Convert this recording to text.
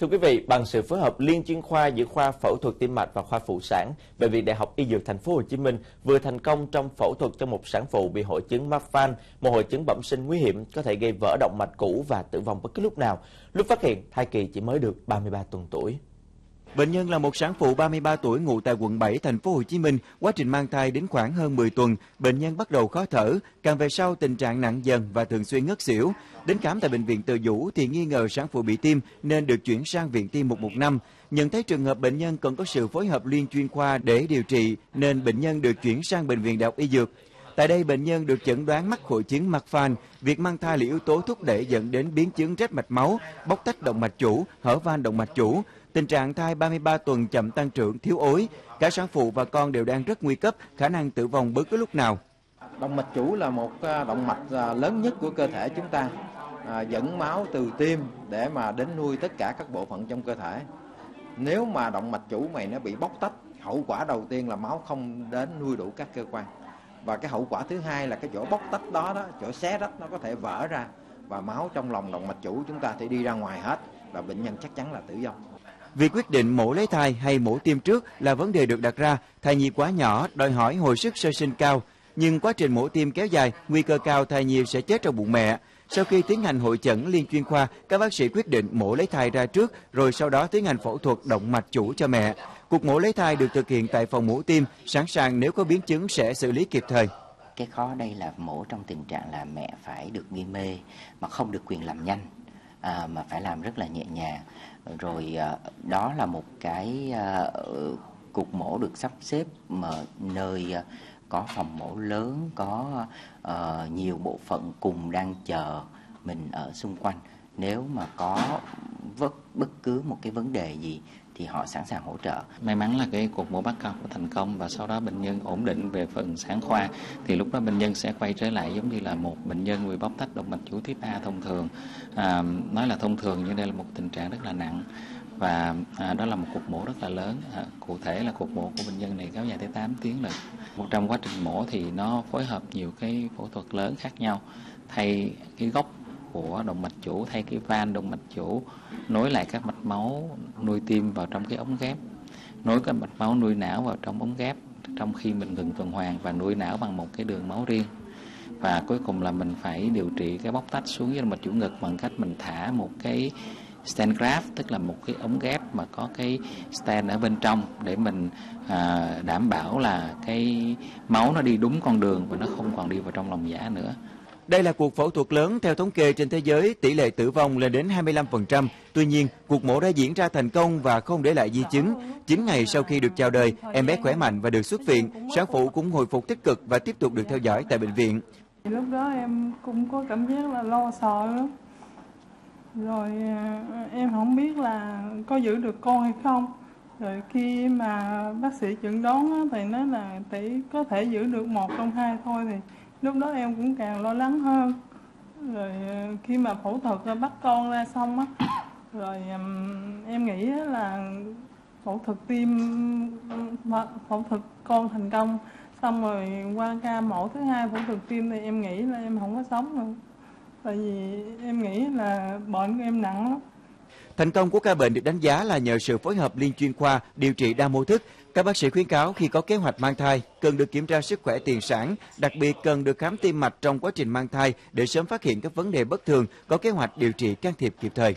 Thưa quý vị, bằng sự phối hợp liên chuyên khoa giữa khoa phẫu thuật tim mạch và khoa phụ sản, bệnh viện Đại học Y Dược Thành phố Hồ Chí Minh vừa thành công trong phẫu thuật cho một sản phụ bị hội chứng Marfan, một hội chứng bẩm sinh nguy hiểm có thể gây vỡ động mạch cũ và tử vong bất cứ lúc nào. Lúc phát hiện, thai kỳ chỉ mới được 33 tuần tuổi. Bệnh nhân là một sản phụ 33 tuổi ngụ tại quận 7 thành phố Hồ Chí Minh. Quá trình mang thai đến khoảng hơn 10 tuần, bệnh nhân bắt đầu khó thở, càng về sau tình trạng nặng dần và thường xuyên ngất xỉu. Đến khám tại bệnh viện Từ Dũ thì nghi ngờ sản phụ bị tim nên được chuyển sang viện tim 115. Nhận thấy trường hợp bệnh nhân cần có sự phối hợp liên chuyên khoa để điều trị nên bệnh nhân được chuyển sang bệnh viện Đại học Y Dược. Tại đây, bệnh nhân được chẩn đoán mắc hội chứng Marfan. Việc mang thai là yếu tố thúc đẩy dẫn đến biến chứng rách mạch máu, bóc tách động mạch chủ, hở van động mạch chủ. Tình trạng thai 33 tuần chậm tăng trưởng, thiếu ối. Cả sản phụ và con đều đang rất nguy cấp, khả năng tử vong bất cứ lúc nào. Động mạch chủ là một à, động mạch à, lớn nhất của cơ thể chúng ta, à, dẫn máu từ tim để mà đến nuôi tất cả các bộ phận trong cơ thể. Nếu mà động mạch chủ mày nó bị bóc tách, hậu quả đầu tiên là máu không đến nuôi đủ các cơ quan và cái hậu quả thứ hai là cái chỗ bóc tách đó đó chỗ xé rách nó có thể vỡ ra và máu trong lòng động mạch chủ chúng ta sẽ đi ra ngoài hết và bệnh nhân chắc chắn là tử vong Việc quyết định mổ lấy thai hay mổ tiêm trước là vấn đề được đặt ra. Thai nhi quá nhỏ, đòi hỏi hồi sức sơ sinh cao. Nhưng quá trình mổ tiêm kéo dài, nguy cơ cao thai nhi sẽ chết trong bụng mẹ. Sau khi tiến hành hội chẩn liên chuyên khoa, các bác sĩ quyết định mổ lấy thai ra trước, rồi sau đó tiến hành phẫu thuật động mạch chủ cho mẹ. Cuộc mổ lấy thai được thực hiện tại phòng mổ tim, sẵn sàng nếu có biến chứng sẽ xử lý kịp thời. Cái khó đây là mổ trong tình trạng là mẹ phải được nghi mê mà không được quyền làm nhanh à, mà phải làm rất là nhẹ nhàng. Rồi à, đó là một cái à, cục mổ được sắp xếp mà nơi à, có phòng mổ lớn, có à, nhiều bộ phận cùng đang chờ mình ở xung quanh. Nếu mà có bất, bất cứ một cái vấn đề gì thì họ sẵn sàng hỗ trợ. May mắn là cái cuộc mổ bắt cóc thành công và sau đó bệnh nhân ổn định về phần sản khoa thì lúc đó bệnh nhân sẽ quay trở lại giống như là một bệnh nhân bị bóc tách động mạch chủ tiếp A thông thường. À, nói là thông thường nhưng đây là một tình trạng rất là nặng và à, đó là một cuộc mổ rất là lớn à, cụ thể là cuộc mổ của bệnh nhân này kéo dài tới 8 tiếng lận một trong quá trình mổ thì nó phối hợp nhiều cái phẫu thuật lớn khác nhau thay cái gốc của động mạch chủ thay cái van động mạch chủ nối lại các mạch máu nuôi tim vào trong cái ống ghép nối các mạch máu nuôi não vào trong ống ghép trong khi mình ngừng tuần hoàn và nuôi não bằng một cái đường máu riêng và cuối cùng là mình phải điều trị cái bóc tách xuống với động mạch chủ ngực bằng cách mình thả một cái stent graft tức là một cái ống ghép mà có cái stent ở bên trong để mình à, đảm bảo là cái máu nó đi đúng con đường và nó không còn đi vào trong lòng giả nữa. Đây là cuộc phẫu thuật lớn theo thống kê trên thế giới, tỷ lệ tử vong lên đến 25%. Tuy nhiên, cuộc mổ đã diễn ra thành công và không để lại di chứng. 9 ngày sau khi được chào đời, em bé khỏe mạnh và được xuất viện. Sản phụ cũng hồi phục tích cực và tiếp tục được theo dõi tại bệnh viện. Lúc đó em cũng có cảm giác là lo sợ lắm rồi ờ, em không biết là có giữ được con hay không rồi khi mà bác sĩ chẩn đoán thì nói là tỷ có thể giữ được một trong hai thôi thì lúc đó em cũng càng lo lắng hơn rồi ờ, khi mà phẫu thuật bắt con ra xong á, rồi em nghĩ là phẫu thuật tim phẫu thuật con thành công, xong rồi qua ca mổ thứ hai phẫu thuật tim thì em nghĩ là em không có sống nữa tại vì em nghĩ là bệnh của em nặng lắm. Thành công của ca bệnh được đánh giá là nhờ sự phối hợp liên chuyên khoa điều trị đa mô thức. Các bác sĩ khuyến cáo khi có kế hoạch mang thai cần được kiểm tra sức khỏe tiền sản, đặc biệt cần được khám tim mạch trong quá trình mang thai để sớm phát hiện các vấn đề bất thường, có kế hoạch điều trị can thiệp kịp thời.